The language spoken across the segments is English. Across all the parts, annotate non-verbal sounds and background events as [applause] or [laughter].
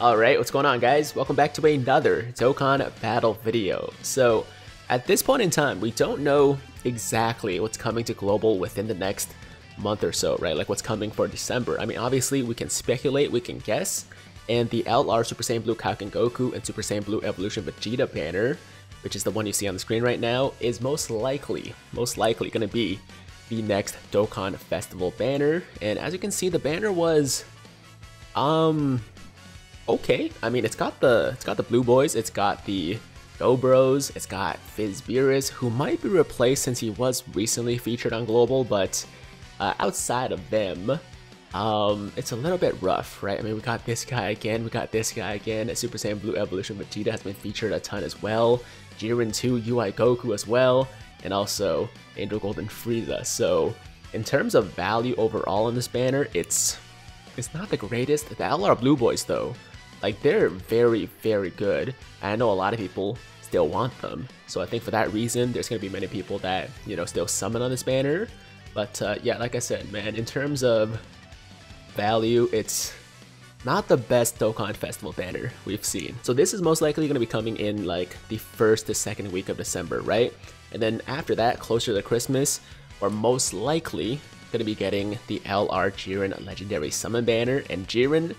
Alright, what's going on guys? Welcome back to another Dokkan Battle video. So, at this point in time, we don't know exactly what's coming to Global within the next month or so, right? Like what's coming for December. I mean, obviously we can speculate, we can guess, and the LR Super Saiyan Blue Kaioken Goku and Super Saiyan Blue Evolution Vegeta banner, which is the one you see on the screen right now, is most likely, most likely to be the next Dokkan Festival banner. And as you can see, the banner was, um, okay. I mean, it's got the it's got the Blue Boys, it's got the Go Bros, it's got Fizz Beerus, who might be replaced since he was recently featured on Global, but uh, outside of them, um, it's a little bit rough, right? I mean, we got this guy again, we got this guy again. Super Saiyan Blue Evolution Vegeta has been featured a ton as well. Jiren 2 UI Goku as well, and also Angel Golden Frieza. So, in terms of value overall in this banner, it's it's not the greatest. The LR Blue Boys though, like they're very, very good. I know a lot of people still want them. So I think for that reason, there's going to be many people that, you know, still summon on this banner. But uh, yeah, like I said, man, in terms of value, it's not the best Dokkan Festival banner we've seen. So this is most likely going to be coming in like the first to second week of December, right? And then after that, closer to Christmas, we're most likely going to be getting the LR Jiren Legendary Summon banner. And Jiren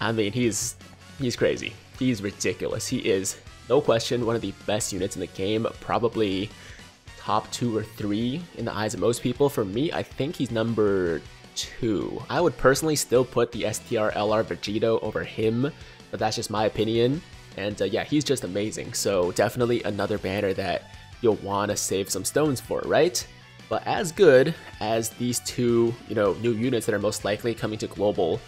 I mean, he's he's crazy. He's ridiculous. He is, no question, one of the best units in the game. Probably top two or three in the eyes of most people. For me, I think he's number two. I would personally still put the STR LR Vegito over him, but that's just my opinion. And uh, yeah, he's just amazing. So definitely another banner that you'll want to save some stones for, right? But as good as these two, you know, new units that are most likely coming to global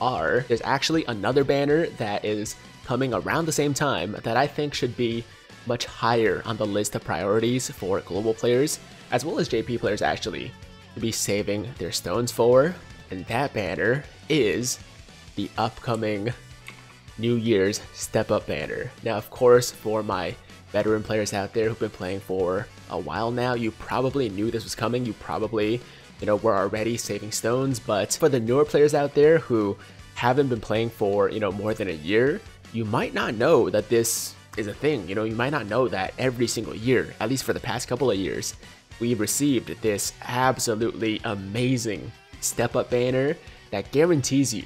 are, there's actually another banner that is coming around the same time that I think should be much higher on the list of priorities for global players, as well as JP players actually, to be saving their stones for. And that banner is the upcoming New Year's Step Up banner. Now, of course, for my veteran players out there who've been playing for a while now, you probably knew this was coming. You probably you know, we're already saving stones, but for the newer players out there who haven't been playing for, you know, more than a year, you might not know that this is a thing. You know, you might not know that every single year, at least for the past couple of years, we've received this absolutely amazing step up banner that guarantees you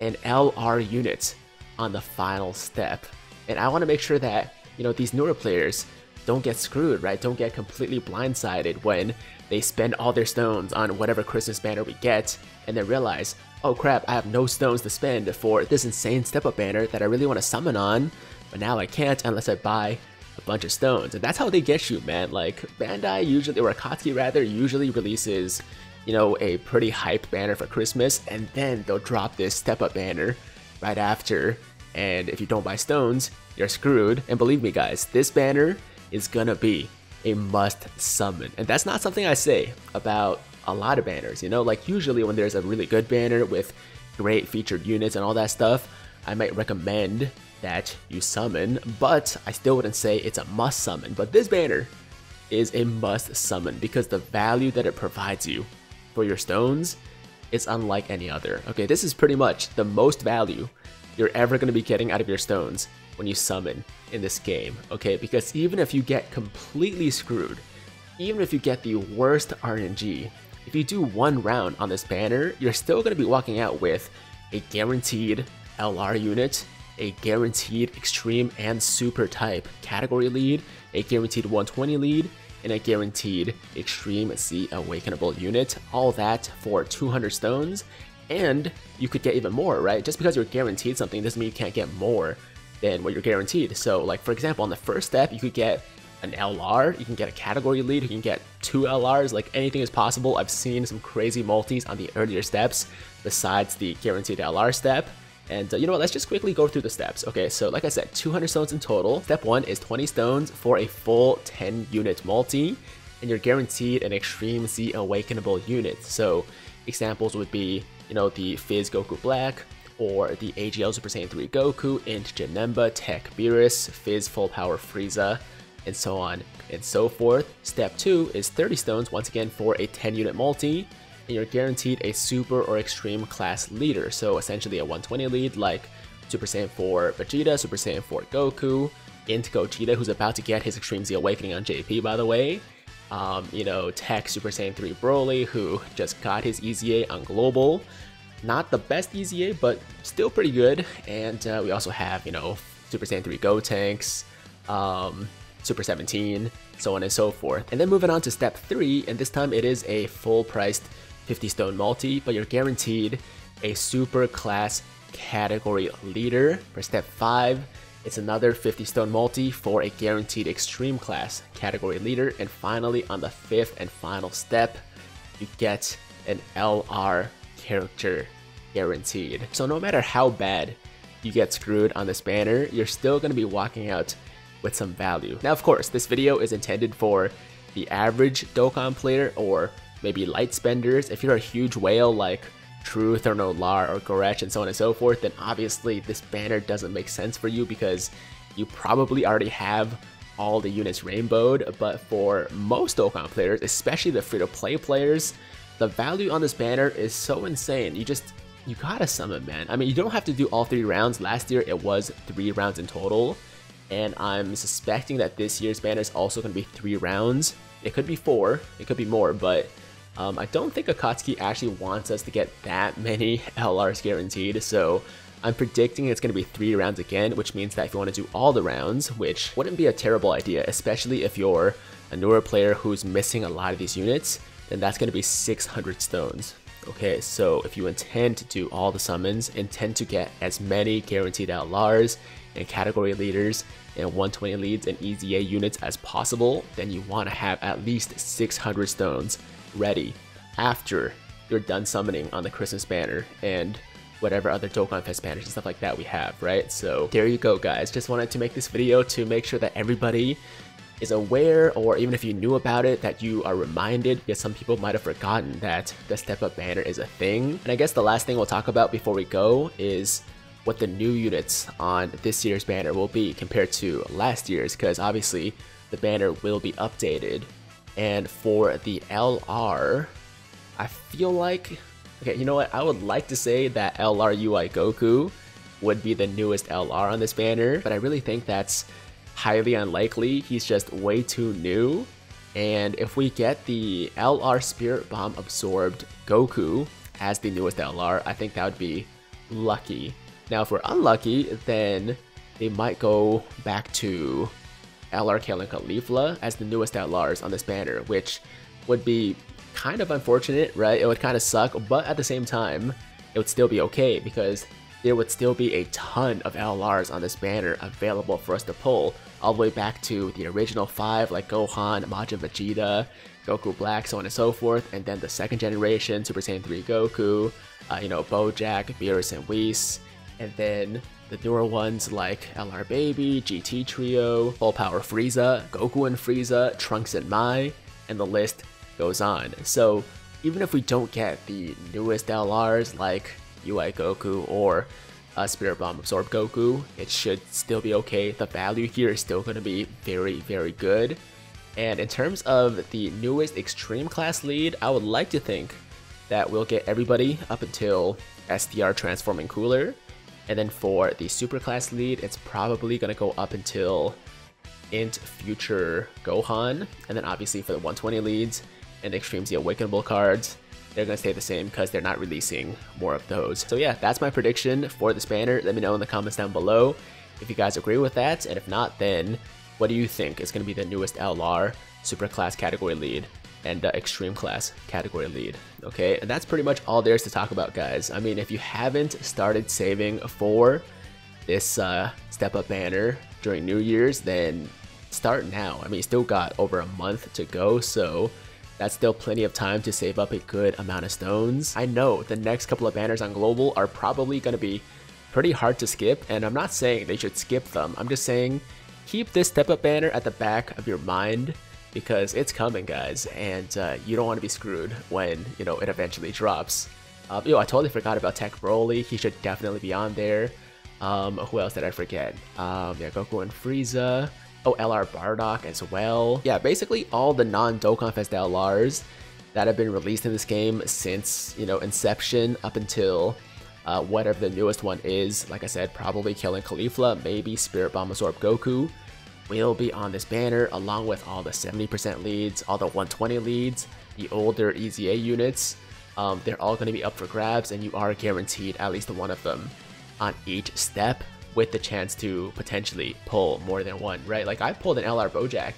an LR unit on the final step. And I want to make sure that, you know, these newer players don't get screwed, right? Don't get completely blindsided when they spend all their stones on whatever Christmas banner we get, and then realize, oh crap, I have no stones to spend for this insane step-up banner that I really want to summon on, but now I can't unless I buy a bunch of stones. And that's how they get you, man. Like, Bandai usually, or Akatsuki rather, usually releases, you know, a pretty hype banner for Christmas, and then they'll drop this step-up banner right after, and if you don't buy stones, you're screwed. And believe me guys, this banner is gonna be a must summon. And that's not something I say about a lot of banners, you know? Like usually when there's a really good banner with great featured units and all that stuff, I might recommend that you summon, but I still wouldn't say it's a must summon. But this banner is a must summon because the value that it provides you for your stones is unlike any other. Okay, this is pretty much the most value you're ever going to be getting out of your stones when you summon in this game, okay? Because even if you get completely screwed, even if you get the worst RNG, if you do one round on this banner, you're still going to be walking out with a guaranteed LR unit, a guaranteed extreme and super type category lead, a guaranteed 120 lead, and a guaranteed extreme Z awakenable unit. All that for 200 stones, and you could get even more, right? Just because you're guaranteed something doesn't mean you can't get more than what you're guaranteed. So like for example, on the first step, you could get an LR, you can get a category lead, you can get two LRs, like anything is possible. I've seen some crazy multis on the earlier steps besides the guaranteed LR step. And uh, you know what, let's just quickly go through the steps. Okay, so like I said, 200 stones in total. Step 1 is 20 stones for a full 10 unit multi, and you're guaranteed an Extreme Z Awakenable unit. So examples would be, you know, the Fizz Goku Black, or the AGL Super Saiyan 3 Goku, Int Janemba, Tech Beerus, Fizz Full Power Frieza, and so on and so forth. Step 2 is 30 stones once again for a 10 unit multi, and you're guaranteed a super or extreme class leader, so essentially a 120 lead like Super Saiyan 4 Vegeta, Super Saiyan 4 Goku, Int Gogeta, who's about to get his Extreme Z Awakening on JP, by the way. Um, you know, Tech Super Saiyan 3 Broly, who just got his EZA on Global. Not the best EZA, but still pretty good. And uh, we also have, you know, Super Saiyan 3 Gotenks, um, Super 17, so on and so forth. And then moving on to step 3, and this time it is a full priced 50 stone multi, but you're guaranteed a super class category leader. For step 5, it's another 50 stone multi for a guaranteed extreme class category leader. And finally, on the fifth and final step, you get an LR character guaranteed. So no matter how bad you get screwed on this banner, you're still going to be walking out with some value. Now, of course, this video is intended for the average Dokkan player or maybe light spenders. If you're a huge whale like Truth or Nolar or Goresh and so on and so forth, then obviously this banner doesn't make sense for you because you probably already have all the units rainbowed, but for most Dokkan players, especially the free-to-play players, the value on this banner is so insane. You just, you gotta summon, man. I mean, you don't have to do all three rounds. Last year, it was three rounds in total, and I'm suspecting that this year's banner is also gonna be three rounds. It could be four, it could be more, but um, I don't think Akatsuki actually wants us to get that [laughs] many LRs guaranteed, so I'm predicting it's going to be three rounds again, which means that if you want to do all the rounds, which wouldn't be a terrible idea, especially if you're a newer player who's missing a lot of these units, then that's going to be 600 stones. Okay, so if you intend to do all the summons, intend to get as many guaranteed LRs and category leaders and 120 leads and EZA units as possible, then you want to have at least 600 stones ready after you're done summoning on the Christmas banner and whatever other Dokkan Fest banners and stuff like that we have, right? So there you go, guys. Just wanted to make this video to make sure that everybody is aware, or even if you knew about it, that you are reminded, because some people might have forgotten that the Step Up banner is a thing. And I guess the last thing we'll talk about before we go is what the new units on this year's banner will be compared to last year's, because obviously the banner will be updated and for the LR, I feel like, okay, you know what? I would like to say that LR UI Goku would be the newest LR on this banner, but I really think that's highly unlikely. He's just way too new. And if we get the LR Spirit Bomb absorbed Goku as the newest LR, I think that would be lucky. Now, if we're unlucky, then they might go back to LR Kale and Caulifla as the newest LRs on this banner, which would be kind of unfortunate, right? It would kind of suck, but at the same time, it would still be okay because there would still be a ton of LRs on this banner available for us to pull all the way back to the original five like Gohan, Majin Vegeta, Goku Black, so on and so forth, and then the second generation Super Saiyan 3 Goku, uh, you know, Bojack, Beerus, and Whis, and then the newer ones like LR Baby, GT Trio, Full Power Frieza, Goku and Frieza, Trunks and Mai, and the list goes on. So even if we don't get the newest LRs like UI Goku or uh, Spirit Bomb Absorb Goku, it should still be okay. The value here is still going to be very, very good. And in terms of the newest Extreme Class lead, I would like to think that we'll get everybody up until STR Transforming Cooler. And then for the Super class lead, it's probably going to go up until Int Future Gohan. And then obviously for the 120 leads and the Extreme Z Awakenable cards, they're going to stay the same because they're not releasing more of those. So yeah, that's my prediction for this banner. Let me know in the comments down below if you guys agree with that. And if not, then what do you think is going to be the newest LR Super Class category lead? and uh, extreme class category lead. Okay, and that's pretty much all there is to talk about, guys. I mean, if you haven't started saving for this uh, step up banner during New Year's, then start now. I mean, you still got over a month to go, so that's still plenty of time to save up a good amount of stones. I know the next couple of banners on Global are probably going to be pretty hard to skip, and I'm not saying they should skip them. I'm just saying keep this step up banner at the back of your mind because it's coming, guys, and uh, you don't want to be screwed when you know it eventually drops. Um, yo, I totally forgot about Tech Broly. He should definitely be on there. Um, who else did I forget? Um, yeah, Goku and Frieza. Oh, LR Bardock as well. Yeah, basically all the non-Dokkan Fest LRs that have been released in this game since, you know, inception up until uh, whatever the newest one is. Like I said, probably Kale and Caulifla, maybe Spirit Bomb Absorb Goku will be on this banner along with all the 70% leads, all the 120 leads, the older EZA units. Um, they're all going to be up for grabs and you are guaranteed at least one of them on each step with the chance to potentially pull more than one, right? Like I pulled an LR Bojack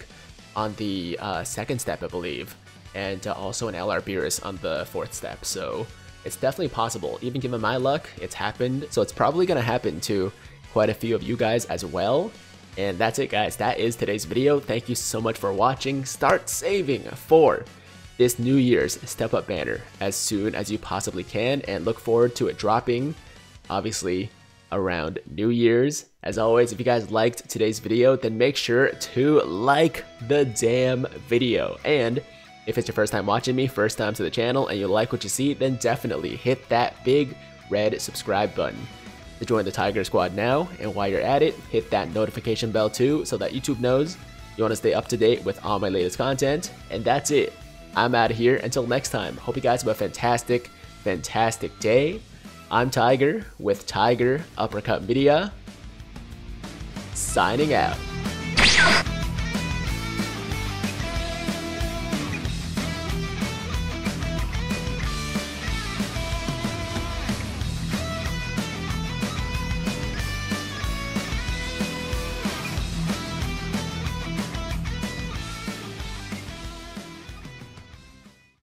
on the uh, second step, I believe, and uh, also an LR Beerus on the fourth step. So it's definitely possible. Even given my luck, it's happened. So it's probably going to happen to quite a few of you guys as well. And that's it guys, that is today's video. Thank you so much for watching. Start saving for this New Year's Step Up banner as soon as you possibly can and look forward to it dropping, obviously, around New Year's. As always, if you guys liked today's video, then make sure to like the damn video. And if it's your first time watching me, first time to the channel, and you like what you see, then definitely hit that big red subscribe button to join the Tiger Squad now. And while you're at it, hit that notification bell too so that YouTube knows you want to stay up to date with all my latest content. And that's it. I'm out of here. Until next time, hope you guys have a fantastic, fantastic day. I'm Tiger with Tiger Uppercut Media, signing out.